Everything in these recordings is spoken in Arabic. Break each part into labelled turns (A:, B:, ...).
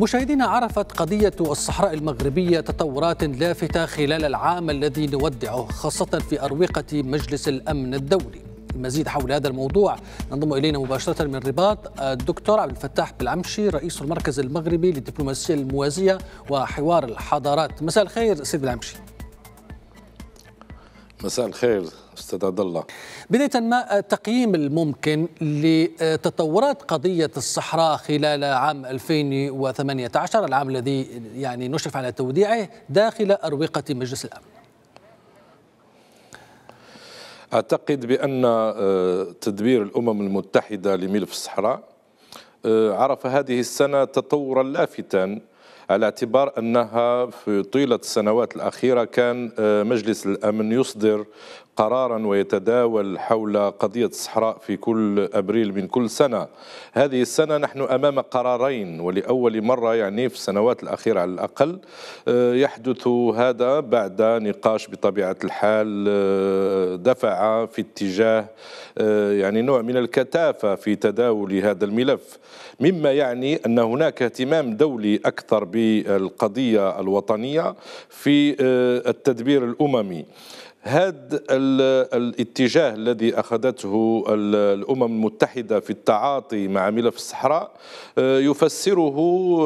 A: مشاهدينا عرفت قضية الصحراء المغربية تطورات لافتة خلال العام الذي نودعه خاصة في أروقة مجلس الأمن الدولي. المزيد حول هذا الموضوع ننضم إلينا مباشرة من الرباط الدكتور عبد الفتاح بالعمشي رئيس المركز المغربي للدبلوماسية الموازية وحوار الحضارات. مساء الخير سيد بالعمشي.
B: مساء الخير أستاذ عبد الله.
A: بداية ما التقييم الممكن لتطورات قضية الصحراء خلال عام 2018 العام الذي يعني نشرف على توديعه داخل أروقة مجلس الأمن؟
B: أعتقد بأن آه، تدبير الأمم المتحدة لملف الصحراء آه، عرف هذه السنة تطورا لافتا على اعتبار أنها في طيلة السنوات الأخيرة كان آه، مجلس الأمن يصدر قرارا ويتداول حول قضية الصحراء في كل أبريل من كل سنة. هذه السنة نحن أمام قرارين ولأول مرة يعني في السنوات الأخيرة على الأقل آه، يحدث هذا بعد نقاش بطبيعة الحال آه، دفع في اتجاه آه، يعني نوع من الكثافة في تداول هذا الملف. مما يعني أن هناك اهتمام دولي أكثر بالقضية الوطنية في التدبير الأممي. هذا الاتجاه الذي أخذته الأمم المتحدة في التعاطي مع ملف الصحراء آه، يفسره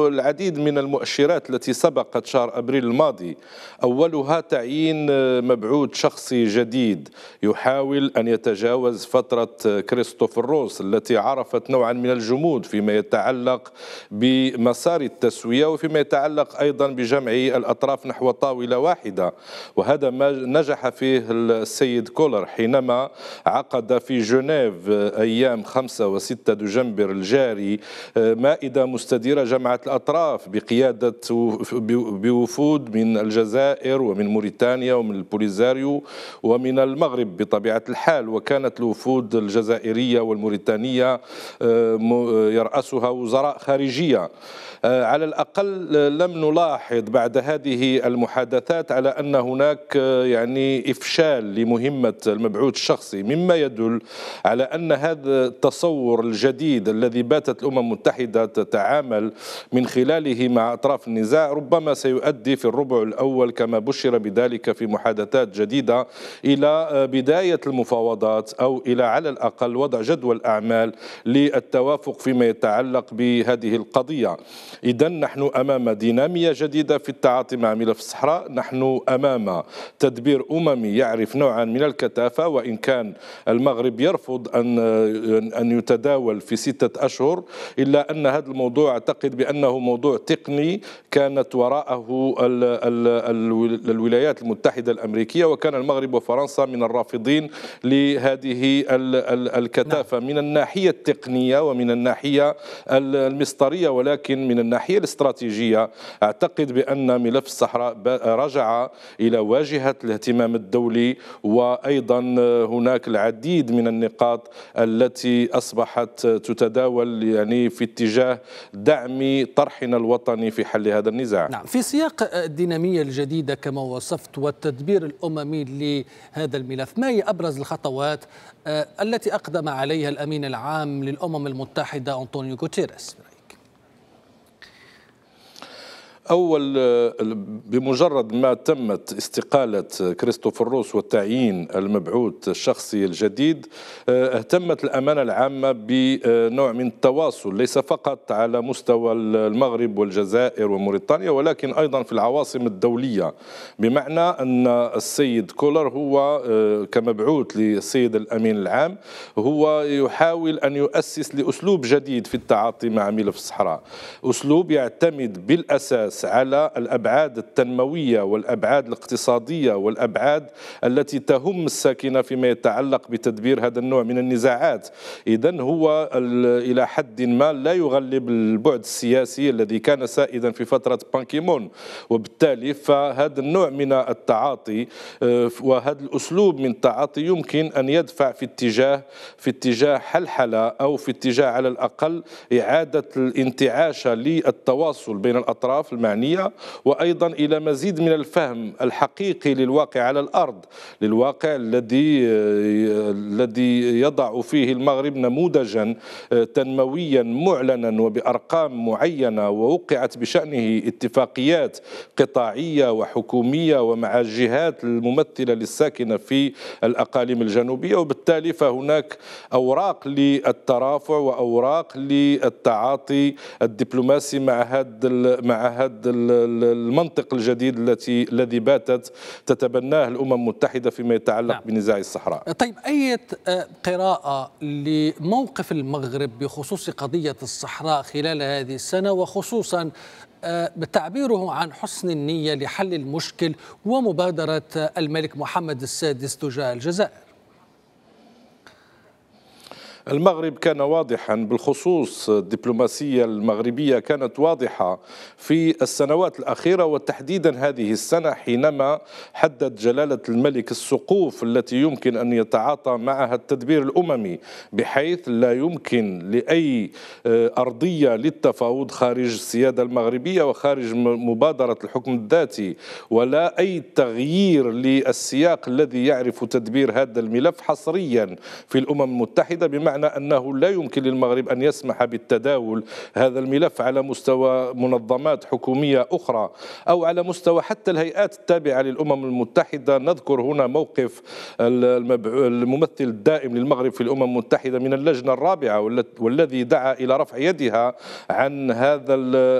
B: العديد من المؤشرات التي سبقت شهر أبريل الماضي. أولها تعيين آه، مبعوث شخصي جديد يحاول أن يتجاوز فترة كريستوفر روس التي عرفت نوعا من الجمود فيما يتعلق بمسار التسوية وفيما يتعلق أيضا بجمع الأطراف نحو طاولة واحدة. وهذا ما نجح في فيه السيد كولر حينما عقد في جنيف أيام 5 و6 دجنبر الجاري مائدة مستديرة جمعت الأطراف بقيادة بوفود من الجزائر ومن موريتانيا ومن البوليساريو ومن المغرب بطبيعة الحال. وكانت الوفود الجزائرية والموريتانية يرأسها وزراء خارجية. آه، على الأقل لم نلاحظ بعد هذه المحادثات على أن هناك آه، يعني إفشال لمهمة المبعوث الشخصي مما يدل على أن هذا التصور الجديد الذي باتت الأمم المتحدة تتعامل من خلاله مع أطراف النزاع ربما سيؤدي في الربع الأول كما بشر بذلك في محادثات جديدة إلى بداية المفاوضات أو إلى على الأقل وضع جدول أعمال للتوافق فيما يتعلق بهذه القضية. إذا نحن أمام دينامية جديدة في التعاطي مع ملف الصحراء نحن أمام تدبير أممي يعرف نوعا من الكثافة وإن كان المغرب يرفض أن أن يتداول في ستة أشهر إلا أن هذا الموضوع أعتقد بأنه موضوع تقني كانت وراءه الولايات المتحدة الأمريكية وكان المغرب وفرنسا من الرافضين لهذه الكثافة. من الناحية التقنية ومن الناحية المسطرية ولكن من الناحية الاستراتيجية أعتقد بأن ملف الصحراء رجع إلى واجهة الاهتمام الدولي وأيضا هناك العديد من النقاط التي أصبحت تتداول يعني في اتجاه دعم طرحنا الوطني في حل هذا النزاع.
A: نعم في سياق الدينامية الجديدة كما وصفت والتدبير الأممي لهذا الملف ما هي أبرز الخطوات آه، التي أقدم عليها الأمين العام للأمم المتحدة أنطونيو غوتيريس؟
B: أول بمجرد ما تمت استقالة كريستوفر روس وتعيين المبعوث الشخصي الجديد اهتمت الأمانة العامة بنوع من التواصل ليس فقط على مستوى المغرب والجزائر وموريتانيا ولكن أيضا في العواصم الدولية بمعنى أن السيد كولر هو كمبعوث للسيد الأمين العام هو يحاول أن يؤسس لأسلوب جديد في التعاطي مع ملف الصحراء. أسلوب يعتمد بالأساس الأساس على الأبعاد التنموية والأبعاد الاقتصادية والأبعاد التي تهم الساكنة فيما يتعلق بتدبير هذا النوع من النزاعات. إذا هو إلى حد ما لا يغلب البعد السياسي الذي كان سائدا في فترة بانكيمون. وبالتالي فهذا النوع من التعاطي آه، وهذا الأسلوب من التعاطي يمكن أن يدفع في اتجاه في اتجاه حلحلة أو في اتجاه على الأقل إعادة الانتعاش للتواصل بين الأطراف المعنية وأيضا إلى مزيد من الفهم الحقيقي للواقع على الأرض للواقع الذي الذي يضع فيه المغرب نموذجا تنمويا معلنا وبأرقام معينة ووقعت بشأنه اتفاقيات قطاعية وحكومية ومع الجهات الممثلة للساكنة في الأقاليم الجنوبية. وبالتالي فهناك أوراق للترافع وأوراق للتعاطي الدبلوماسي مع هذا مع هذا المنطق الجديد التي الذي باتت تتبناه الأمم المتحدة فيما يتعلق نعم. بنزاع الصحراء
A: طيب أي قراءة لموقف المغرب بخصوص قضية الصحراء خلال هذه السنة وخصوصا آه، بتعبيره عن حسن النية لحل المشكل ومبادرة الملك محمد السادس تجاه الجزائر
B: المغرب كان واضحا بالخصوص الدبلوماسية المغربية كانت واضحة في السنوات الأخيرة وتحديدا هذه السنة حينما حدد جلالة الملك السقوف التي يمكن أن يتعاطى معها التدبير الأممي بحيث لا يمكن لأي آه، أرضية للتفاوض خارج السيادة المغربية وخارج مبادرة الحكم الذاتي ولا أي تغيير للسياق الذي يعرف تدبير هذا الملف حصريا في الأمم المتحدة بمعنى بمعنى أنه لا يمكن للمغرب أن يسمح بالتداول هذا الملف على مستوى منظمات حكومية أخرى أو على مستوى حتى الهيئات التابعة للأمم المتحدة. نذكر هنا موقف الممثل الدائم للمغرب في الأمم المتحدة من اللجنة الرابعة والذي دعا إلى رفع يدها عن هذا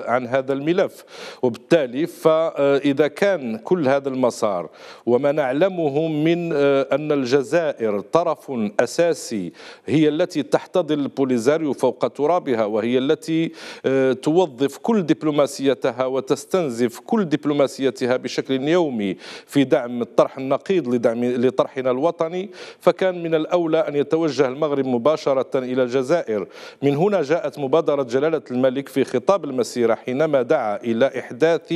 B: عن هذا الملف. وبالتالي فإذا كان كل هذا المسار وما نعلمه من أن الجزائر طرف أساسي هي التي التي تحتضن البوليزاريو فوق ترابها وهي التي آه، توظف كل دبلوماسيتها وتستنزف كل دبلوماسيتها بشكل يومي في دعم الطرح النقيض لدعم لطرحنا الوطني. فكان من الأولى أن يتوجه المغرب مباشرة إلى الجزائر. من هنا جاءت مبادرة جلالة الملك في خطاب المسيرة حينما دعا إلى إحداث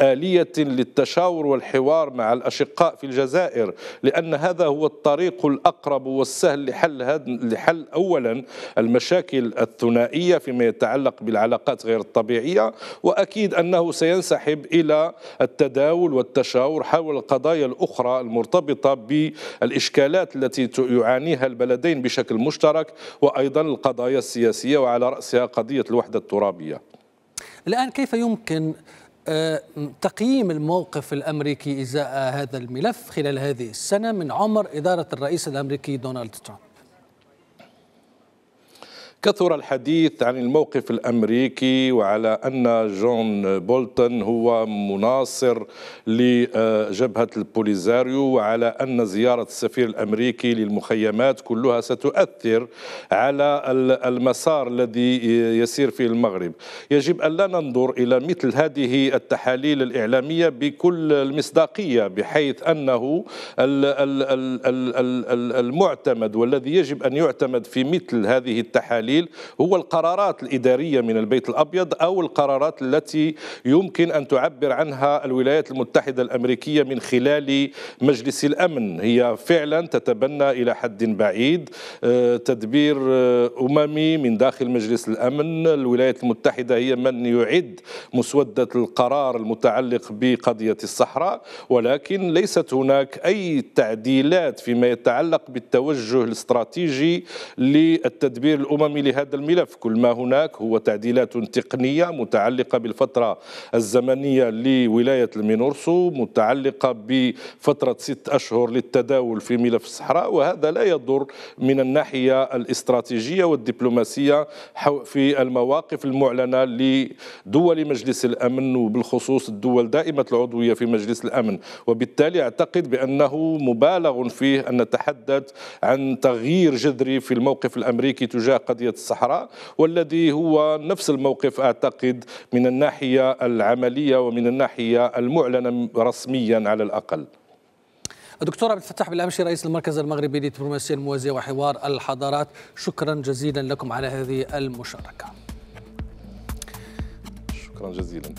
B: آلية للتشاور والحوار مع الأشقاء في الجزائر لأن هذا هو الطريق الأقرب والسهل لحل لحل اولا المشاكل الثنائية فيما يتعلق بالعلاقات غير الطبيعية وأكيد أنه سينسحب إلى التداول والتشاور حول القضايا الأخرى المرتبطة بالإشكالات التي يعانيها البلدين بشكل مشترك وأيضا القضايا السياسية وعلى رأسها قضية الوحدة الترابية.
A: الآن كيف يمكن آه، تقييم الموقف الأمريكي إزاء هذا الملف خلال هذه السنة من عمر إدارة الرئيس الأمريكي دونالد ترامب؟
B: كثر الحديث عن الموقف الأمريكي وعلى أن جون بولتون هو مناصر لجبهة البوليزاريو وعلى أن زيارة السفير الأمريكي للمخيمات كلها ستؤثر على المسار الذي يسير فيه المغرب. يجب أن لا ننظر إلى مثل هذه التحاليل الإعلامية بكل المصداقية بحيث أنه المعتمد والذي يجب أن يعتمد في مثل هذه التحاليل الدليل هو القرارات الإدارية من البيت الأبيض أو القرارات التي يمكن أن تعبر عنها الولايات المتحدة الأمريكية من خلال مجلس الأمن. هي فعلا تتبنى إلى حد بعيد آه، تدبير آه، أممي من داخل مجلس الأمن. الولايات المتحدة هي من يعد مسودة القرار المتعلق بقضية الصحراء ولكن ليست هناك أي تعديلات فيما يتعلق بالتوجه الاستراتيجي للتدبير الأممي لهذا الملف. كل ما هناك هو تعديلات تقنية متعلقة بالفترة الزمنية لولاية المينورسو متعلقة بفترة ست أشهر للتداول في ملف الصحراء وهذا لا يضر من الناحية الاستراتيجية والدبلوماسية في المواقف المعلنة لدول مجلس الأمن وبالخصوص الدول دائمة العضوية في مجلس الأمن. وبالتالي أعتقد بأنه مبالغ فيه أن نتحدث عن تغيير جذري في الموقف الأمريكي تجاه قضية الصحراء والذي هو نفس الموقف أعتقد من الناحية العملية ومن الناحية المعلنة رسميا على الأقل.
A: دكتور عبد الفتاح بالأمشي رئيس المركز المغربي للدبلوماسية الموازية وحوار الحضارات شكرا جزيلا لكم على هذه المشاركة.
B: شكرا جزيلا.